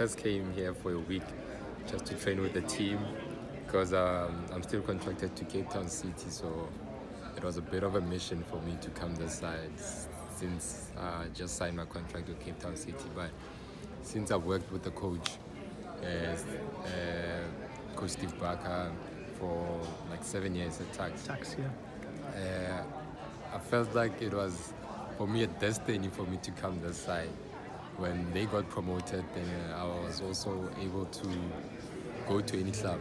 first came here for a week just to train with the team because um, I'm still contracted to Cape Town City, so it was a bit of a mission for me to come this side since I just signed my contract with Cape Town City. But since I've worked with the coach, uh, uh, Coach Steve Barker, for like seven years at Tuks. Tuks, yeah. Uh, I felt like it was for me a destiny for me to come this side. When they got promoted, then I was also able to go to any club.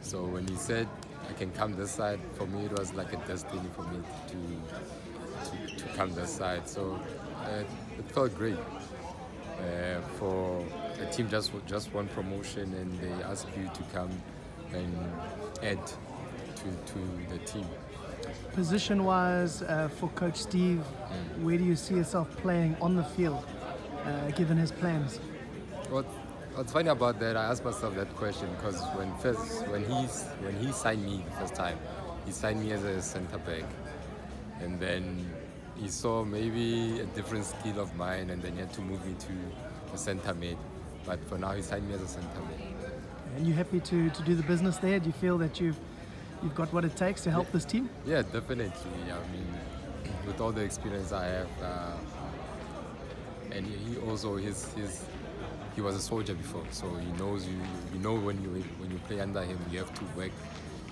So when he said I can come this side, for me it was like a destiny for me to to, to come this side. So uh, it felt great. Uh, for a team just just one promotion and they ask you to come and add to, to the team. Position wise, uh, for Coach Steve, mm. where do you see yourself playing on the field, uh, given his plans? What, what's funny about that, I asked myself that question because when first when he's when he signed me the first time, he signed me as a centre back, and then he saw maybe a different skill of mine, and then he had to move me to a centre mid. But for now, he signed me as a centre mid. And you happy to, to do the business there? Do you feel that you've you've got what it takes to help yeah. this team? Yeah, definitely. I mean, with all the experience I have, uh, and he also his his he was a soldier before, so he knows you. You know when you when you play under him, you have to work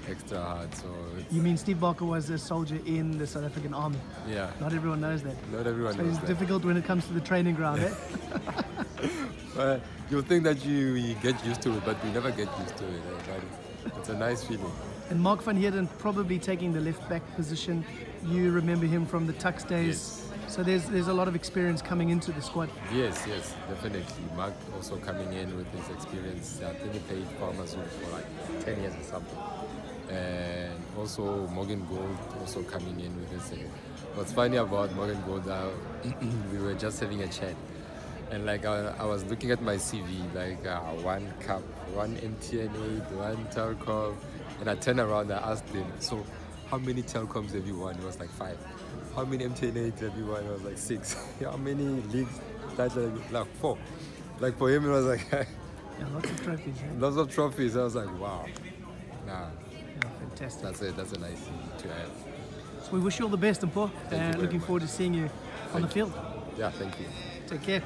extra hard. So you mean Steve Barker was a soldier in the South African Army? Yeah. Not everyone knows that. Not everyone so knows it's that. difficult when it comes to the training ground, eh? uh, you'll think that you, you, get used to it, but you never get used to it. Eh? It's a nice feeling. And Mark van Heerden probably taking the left back position. You remember him from the Tuks days. Yes. So there's there's a lot of experience coming into the squad. Yes, yes, definitely. Mark also coming in with his experience. I think he played for Amazon for like 10 years or something. And also Morgan Gould also coming in with his. What's funny about Morgan Gould, uh, we were just having a chat and like I, I, was looking at my CV, like uh, one cup, one MTN 8, one Telkom, and I turned around and I asked him, so how many Telkoms have you won? It was like five. How many MTN 8 have you won? It was like six. how many leagues? Like four. Like for him, it was like yeah, lots of trophies. Eh? Lots of trophies. I was like, wow. Nah. Yeah, fantastic. That's it. That's a nice thing to have. So we wish you all the best, and Paul. Uh, looking much. forward to seeing you on thank the field. Yeah, thank you. Take care.